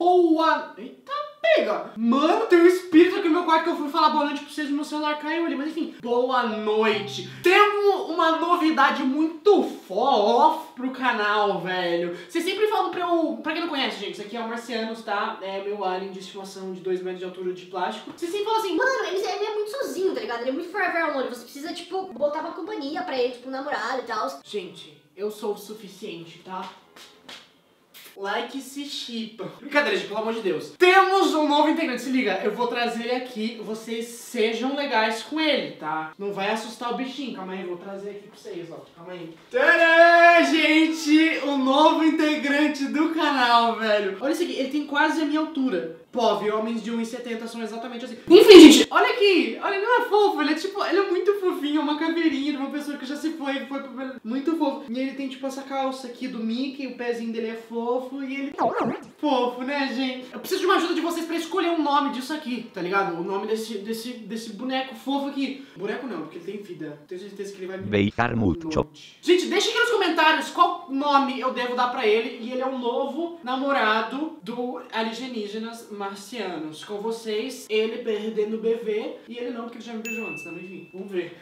Boa... Eita, pega! Mano, tem um espírito aqui no meu quarto que eu fui falar boa noite pra vocês e meu celular caiu ali. Mas enfim, boa noite. Temos uma novidade muito fof pro canal, velho. Vocês sempre falam pra eu... Pra quem não conhece, gente, isso aqui é o Marcianos, tá? É meu alien de estimação de 2 metros de altura de plástico. Vocês sempre falam assim, Mano, ele, ele é muito sozinho, tá ligado? Ele é muito forever alone. Você precisa, tipo, botar uma companhia pra ele, tipo, um namorado e tal. Gente, eu sou o suficiente, tá? Like se chipa. Brincadeira, gente, pelo amor de Deus. Temos um novo integrante, se liga, eu vou trazer ele aqui, vocês sejam legais com ele, tá? Não vai assustar o bichinho, calma aí, vou trazer aqui pra vocês, ó, calma aí. Tadã, gente, o novo integrante do canal, velho. Olha isso aqui, ele tem quase a minha altura. Pove, homens de 1,70 são exatamente assim. Enfim, gente, olha aqui. Olha, ele não é fofo, ele é tipo, ele é muito fofinho, é uma caveirinha de uma pessoa que já se foi, foi pro... muito fofo. E ele tem tipo essa calça aqui do Mickey, o pezinho dele é fofo e ele fofo, né, gente? Eu preciso de uma ajuda de vocês pra escolher um nome disso aqui, tá ligado? O nome desse desse desse boneco fofo aqui. Boneco não, porque ele tem vida. Tenho certeza que ele vai me Beijar muito. Gente, deixa aqui nos comentários qual nome eu devo dar pra ele. E ele é o novo namorado do Alienígenas Marcianos. Com vocês, ele perdendo o BV e ele não, porque ele já me beijou antes, né? Enfim, vamos ver.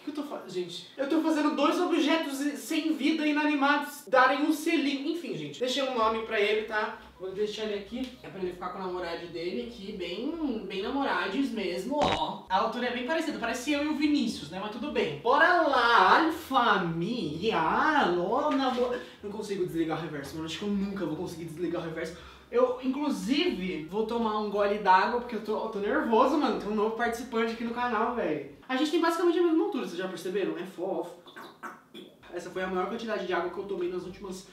O que, eu tô fazendo? Gente, eu tô fazendo dois objetos sem vida inanimados darem um selinho. Enfim, gente, deixei um nome pra ele, tá? Vou deixar ele aqui. É pra ele ficar com a namorada dele aqui, bem, bem namorades mesmo, ó. A altura é bem parecida, parece eu e o Vinícius, né? Mas tudo bem. Bora lá, família, alô, namor... Não consigo desligar o reverso, mano. Acho que eu nunca vou conseguir desligar o reverso. Eu, inclusive, vou tomar um gole d'água porque eu tô, eu tô nervoso, mano. Tem um novo participante aqui no canal, velho. A gente tem basicamente a mesma altura, vocês já perceberam? É fofo. Essa foi a maior quantidade de água que eu tomei nas últimas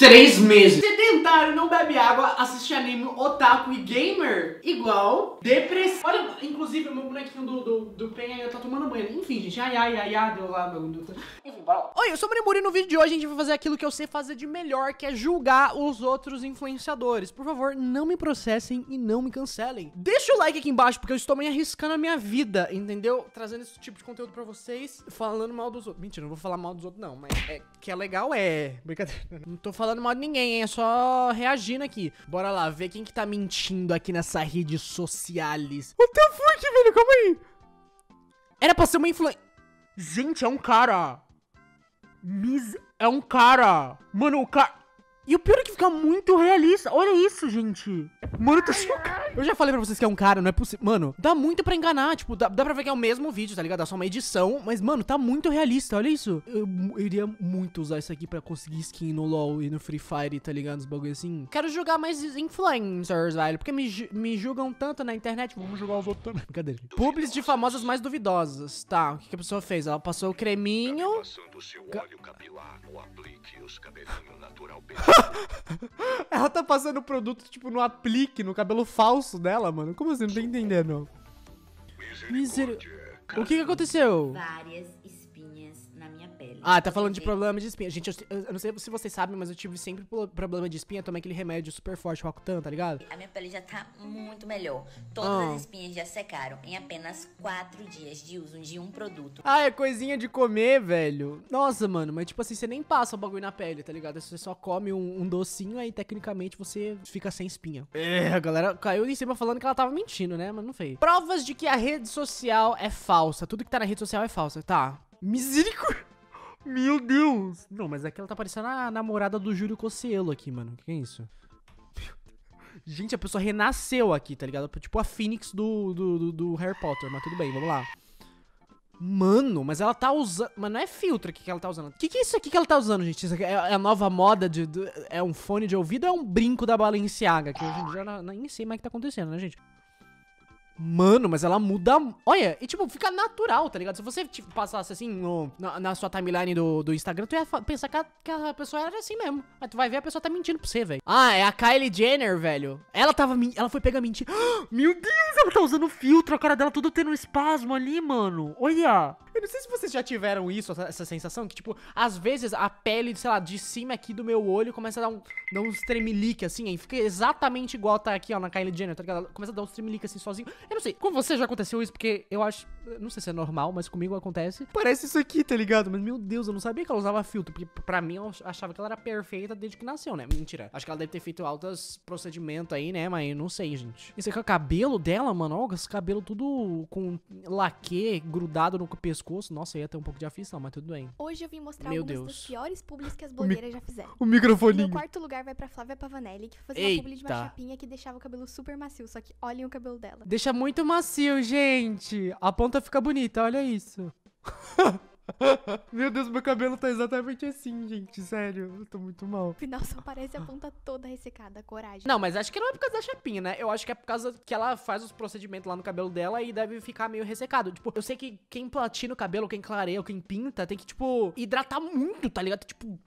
três meses. Sedentário, não bebe água, assiste anime, otaku e gamer, igual depressão. Olha, inclusive, o meu bonequinho do, do, do Pen aí tá tomando banho. Enfim, gente, ai, ai, ai, ai, deu lá, meu... Enfim, bora lá. Oi, eu sou o Marimuri e no vídeo de hoje a gente vai fazer aquilo que eu sei fazer de melhor, que é julgar os outros influenciadores. Por favor, não me processem e não me cancelem. Deixa o like aqui embaixo, porque eu estou me arriscando a minha vida, entendeu? Trazendo esse tipo de conteúdo pra vocês, falando mal dos outros. Mentira, não vou falar mal dos outros não, mas é que é legal, é. Brincadeira. Não tô falando mal de ninguém, hein? É só reagindo aqui. Bora lá, ver quem que tá mentindo aqui nessa rede sociales. What the fuck, velho? Calma aí. Era pra ser uma influ... Gente, é um cara. Mis... É um cara. Mano, o cara... E o pior é que fica muito realista. Olha isso, gente. Mano, eu tô chocado. Eu já falei pra vocês que é um cara, não é possível. Mano, dá muito pra enganar. Tipo, dá, dá pra ver que é o mesmo vídeo, tá ligado? É só uma edição. Mas, mano, tá muito realista. Olha isso. Eu, eu iria muito usar isso aqui pra conseguir skin no LoL e no Free Fire, tá ligado? Os bagulho assim. Quero jogar mais influencers, velho. Porque me, ju- me julgam tanto na internet. Vamos jogar os outros também. Brincadeira. Publis de famosas mais duvidosas. Tá, o que, que a pessoa fez? Ela passou o creminho. Passando o seu óleo capilar no aplique os cabelinhos natural Ela tá passando o produto, tipo, no aplique, no cabelo falso dela, mano. Como assim? Não tô entendendo. Miser... O que que aconteceu? várias Ah, tá falando de problema de espinha. Gente, eu, eu não sei se vocês sabem, mas eu tive sempre pro- problema de espinha. Tomei aquele remédio super forte, o Rocutan, tá ligado? A minha pele já tá muito melhor. Todas Ah. as espinhas já secaram em apenas 4 dias de uso de um produto. Ah, é coisinha de comer, velho. Nossa, mano, mas tipo assim, você nem passa o bagulho na pele, tá ligado? Você só come um, um docinho, aí tecnicamente você fica sem espinha. É, a galera caiu em cima falando que ela tava mentindo, né? Mas não fez. Provas de que a rede social é falsa. Tudo que tá na rede social é falsa. Tá. Misericórdia. Meu Deus. Não, mas aqui ela tá parecendo a namorada do Júlio Cossielo aqui, mano. O que é isso? Gente, a pessoa renasceu aqui, tá ligado? Tipo a Phoenix do, do, do- do Harry Potter, mas tudo bem, vamos lá. Mano, mas ela tá usando. Mas não é filtro aqui que ela tá usando. O que, que é isso aqui que ela tá usando, gente? Isso é, é a nova moda de. é um fone de ouvido ou é um brinco da Balenciaga? Que hoje em dia nem sei mais o que tá acontecendo, né, gente? Mano, mas ela muda. Olha, e tipo, fica natural, tá ligado? Se você tipo, passasse assim no- na, na sua timeline do, do Instagram, tu ia pensar que a, que a pessoa era assim mesmo. Mas tu vai ver a pessoa tá mentindo pra você, velho. Ah, é a Kylie Jenner, velho. Ela tava. Ela foi pegar mentira. Meu Deus, ela tá usando filtro, a cara dela tudo tendo um espasmo ali, mano. Olha. Eu não sei se vocês já tiveram isso, essa, sensação, que, tipo, às vezes a pele, sei lá, de cima aqui do meu olho começa a dar um, dar um tremelique, assim, aí fica exatamente igual tá aqui, ó, na Kylie Jenner, tá ligado? Começa a dar um tremelique, assim, sozinho. Eu não sei, com você já aconteceu isso, porque eu acho, não sei se é normal, mas comigo acontece. Parece isso aqui, tá ligado? Mas, meu Deus, eu não sabia que ela usava filtro, porque pra mim eu achava que ela era perfeita desde que nasceu, né? Mentira. Acho que ela deve ter feito altos procedimentos aí, né? Mas não sei, gente. Isso aqui é o cabelo dela, mano. Olha esse cabelo tudo com laque grudado no pescoço. Nossa, ia ter um pouco de aflição, mas tudo bem. Hoje eu vim mostrar Meu algumas Deus. das piores publis que as blogueiras já fizeram. O Meu microfoninho. quarto lugar vai pra Flávia Pavanelli, que foi fazer uma publi de uma Eita. chapinha que deixava o cabelo super macio, só que olhem o cabelo dela. Deixa muito macio, gente. A ponta fica bonita, olha isso. Meu Deus, meu cabelo tá exatamente assim, gente. Sério, eu tô muito mal. Final só parece a ponta toda ressecada, coragem. Não, mas acho que não é por causa da chapinha, né? Eu acho que é por causa que ela faz os procedimentos lá no cabelo dela e deve ficar meio ressecado. Tipo, eu sei que quem platina o cabelo, quem clareia ou quem pinta, tem que, tipo, hidratar muito, tá ligado? Tipo,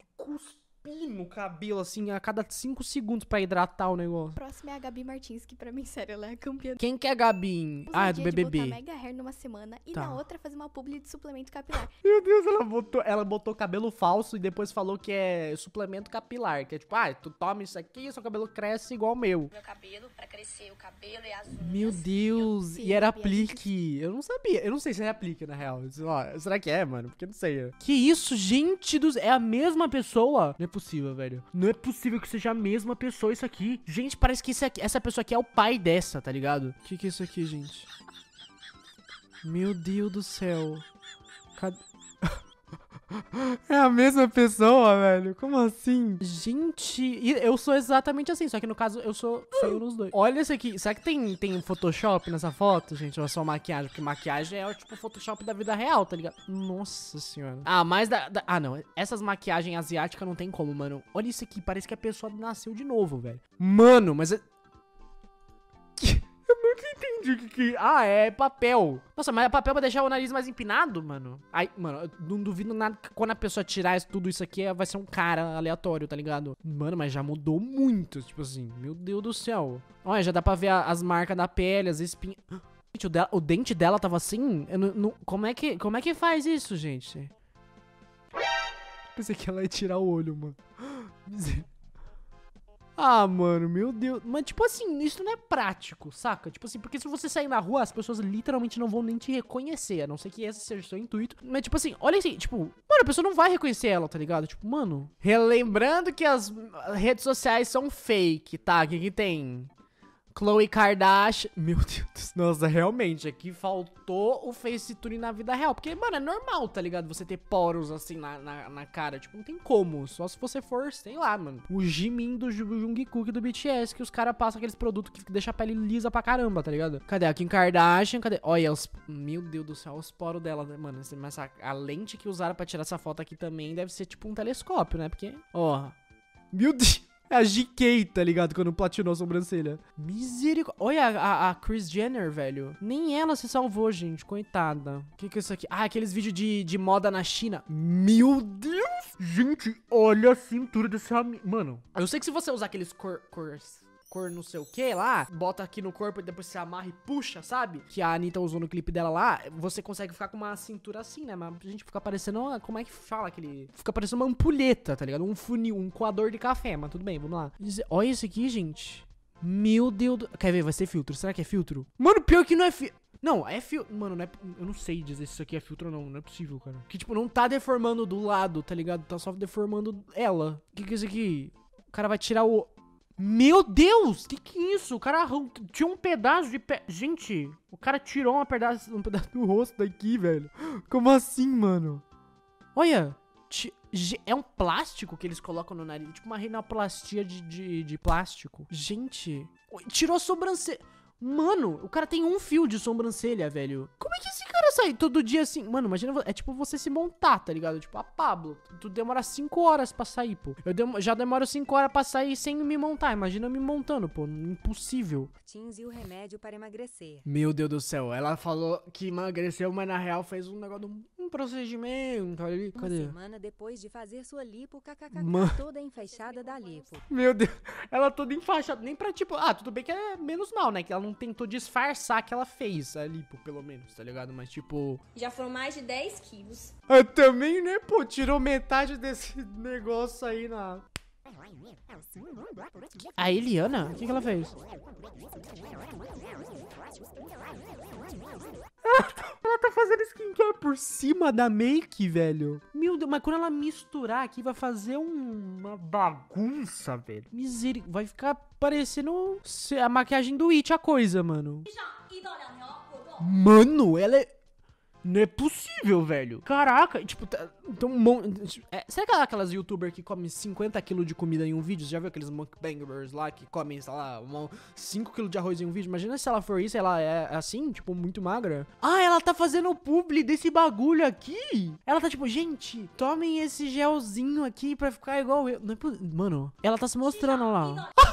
cuspir no cabelo, assim, a cada 5 segundos pra hidratar o negócio. Próxima é a Gabi Martins, que pra mim, sério, ela é a campeã. Quem que é a Gabin? Usa Ah, é do BBB. mega hair numa semana e Tá. na outra fazer uma publi de suplemento capilar. Meu Deus, ela botou, ela botou cabelo falso e depois falou que é suplemento capilar. Que é tipo, ah, tu toma isso aqui e seu cabelo cresce igual o meu. Meu cabelo, pra crescer o cabelo e as unhas. Meu Deus, Sim, e era Gabi, aplique. Eu não sabia. Eu não sei se é aplique, na real. Será que é, mano? Porque eu não sei. Que isso, gente dos. É a mesma pessoa? Não é possível, velho. Não é possível que seja a mesma pessoa isso aqui. Gente, parece que isso aqui- essa pessoa aqui é o pai dessa, tá ligado? O que, que é isso aqui, gente? Meu Deus do céu. Cadê? É a mesma pessoa, velho. Como assim? Gente, eu sou exatamente assim, só que no caso eu sou feio nos dois. Olha esse aqui. Será que tem, tem Photoshop nessa foto, gente? Ou é só maquiagem? Porque maquiagem é tipo Photoshop da vida real, tá ligado? Nossa senhora. Ah, mas da. da- ah, não. Essas maquiagens asiáticas não tem como, mano. Olha isso aqui. Parece que a pessoa nasceu de novo, velho. Mano, mas. Que. Ah, é papel. Nossa, mas é papel pra deixar o nariz mais empinado, mano? Ai, mano, eu não duvido nada que quando a pessoa tirar isso- tudo isso aqui, vai ser um cara aleatório, tá ligado? Mano, mas já mudou muito, tipo assim. Meu Deus do céu. Olha, já dá pra ver as marcas da pele, as espinhas... Gente, o, dela- o dente dela tava assim? Não- não- como, é que, como é que faz isso, gente? Pensei que ela ia tirar o olho, mano. Ah, mano, meu Deus. Mas, tipo assim, isso não é prático, saca? Tipo assim, porque se você sair na rua, as pessoas literalmente não vão nem te reconhecer, a não ser que esse seja o seu intuito. Mas, tipo assim, olha assim, tipo, mano, a pessoa não vai reconhecer ela, tá ligado? Tipo, mano. Relembrando que as redes sociais são fake, tá? O que, que tem? Chloe Kardashian. Meu Deus, nossa, realmente, aqui faltou o FaceTune na vida real. Porque, mano, é normal, tá ligado? Você ter poros assim na, na, na cara. Tipo, não tem como. Só se você for, sei lá, mano. O Jimin do Ju- Jungkook do BTS, que os caras passam aqueles produtos que deixam a pele lisa pra caramba, tá ligado? Cadê a Kim Kardashian? Cadê? Olha, os. Meu Deus do céu, os poros dela, né, mano. Mas a, a lente que usaram pra tirar essa foto aqui também deve ser tipo um telescópio, né? Porque, ó. Meu Deus. É a GK, tá ligado? Quando platinou a sobrancelha. Misericórdia. Olha a, a- Chris Jenner, velho. Nem ela se salvou, gente. Coitada. O que, que é isso aqui? Ah, aqueles vídeos de, de moda na China. Meu Deus! Gente, olha a cintura dessa. mi- Mano, eu sei que se você usar aqueles cor. cor cor não sei o que lá, bota aqui no corpo e depois você amarra e puxa, sabe? Que a Anitta usou no clipe dela lá, você consegue ficar com uma cintura assim, né? Mas a gente fica parecendo, como é que fala aquele... Fica parecendo uma ampulheta, tá ligado? Um funil, um coador de café, mas tudo bem, vamos lá. Olha isso aqui, gente. Meu Deus do... Quer ver? Vai ser filtro. Será que é filtro? Mano, pior que não é filtro. Não, é filtro. Mano, não é... eu não sei dizer se isso aqui é filtro ou não. Não é possível, cara. Que, tipo, não tá deformando do lado, tá ligado? Tá só deformando ela. O que, que é isso aqui? O cara vai tirar o. Meu Deus! Que que é isso? O cara tinha um pedaço de pé. Gente, o cara tirou uma pedaço, um pedaço do rosto daqui, velho. Como assim, mano? Olha, é um plástico que eles colocam no nariz. Tipo uma rinoplastia de, de, de plástico. Gente, tirou a sobrancelha. Mano, o cara tem um fio de sobrancelha, velho. Como é que esse cara sai todo dia assim? Mano, imagina, é tipo você se montar, tá ligado? Tipo, a Pablo, tu, demora 5 horas pra sair, pô. Eu demo- já demoro 5 horas pra sair sem me montar. Imagina eu me montando, pô. Impossível. Martins e o remédio para emagrecer. Meu Deus do céu, ela falou que emagreceu, mas na real fez um negócio um procedimento ali. Uma Cadê? semana depois de fazer sua lipo, kkk, Mano. toda enfaixada da lipo. Meu Deus, ela toda enfaixada, nem pra tipo, ah, tudo bem que é menos mal, né? Que ela não tentou disfarçar que ela fez a lipo, pelo menos, tá ligado? Mas tipo, Já foram mais de 10 quilos. ah, também, né, pô, tirou metade desse negócio aí na... A Eliana? O que, que ela fez? Ela tá fazendo skincare por cima da make, velho. Meu Deus, mas quando ela misturar aqui, vai fazer um- uma bagunça, velho. Misericórdia. Vai ficar parecendo se- a maquiagem do It, a coisa, mano. Mano, ela é. Não é possível, velho. Caraca, tipo, tá- tem um monte. É, será que ela é aquelas youtubers que comem 50kg de comida em um vídeo? Você já viu aqueles mukbangers lá que comem, sei lá, 5kg de arroz em um vídeo? Imagina se ela for isso, ela é assim, tipo, muito magra. Ah, ela tá fazendo o publi desse bagulho aqui. Ela tá tipo, gente, tomem esse gelzinho aqui pra ficar igual eu. Não é Mano, ela tá se mostrando lá. O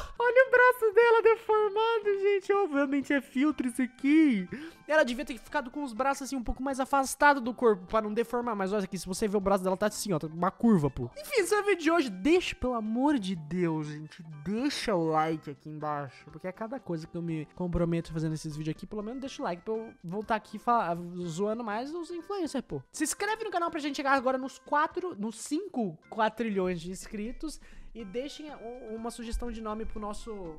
braço dela deformado, gente. Obviamente é filtro isso aqui. Ela devia ter ficado com os braços assim um pouco mais afastados do corpo pra não deformar. Mas olha aqui, se você ver o braço dela, tá assim, ó, tá uma curva, pô. Enfim, esse é o vídeo de hoje. Deixa, pelo amor de Deus, gente. Deixa o like aqui embaixo. Porque a cada coisa que eu me comprometo fazendo esses vídeos aqui, pelo menos deixa o like pra eu voltar aqui falar, zoando mais os influencers, pô. Se inscreve no canal pra gente chegar agora nos 4, nos 5 quatrilhões de inscritos. E deixem uma sugestão de nome pro nosso.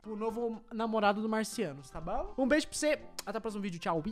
Pro novo namorado do Marcianos, tá bom? Um beijo pra você. Até o próximo vídeo. Tchau.